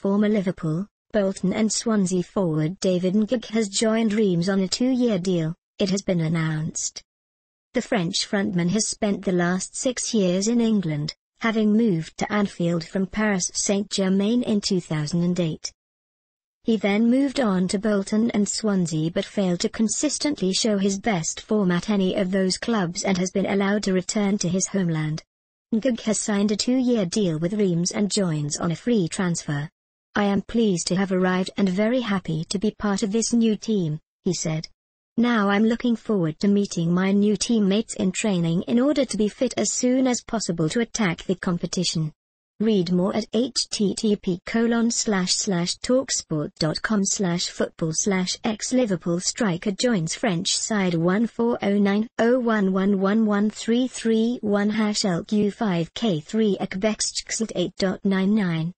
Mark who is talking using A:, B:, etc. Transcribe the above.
A: Former Liverpool, Bolton and Swansea forward David N'Gog has joined Reims on a two-year deal, it has been announced. The French frontman has spent the last six years in England, having moved to Anfield from Paris Saint-Germain in 2008. He then moved on to Bolton and Swansea but failed to consistently show his best form at any of those clubs and has been allowed to return to his homeland. N'Gog has signed a two-year deal with Reims and joins on a free transfer. I am pleased to have arrived and very happy to be part of this new team, he said. Now I'm looking forward to meeting my new teammates in training in order to be fit as soon as possible to attack the competition. Read more at http colon slash slash talksport.com slash football slash ex Liverpool striker joins French side 1409 01111331 hash LQ5K3 Ekbextxlt 8.99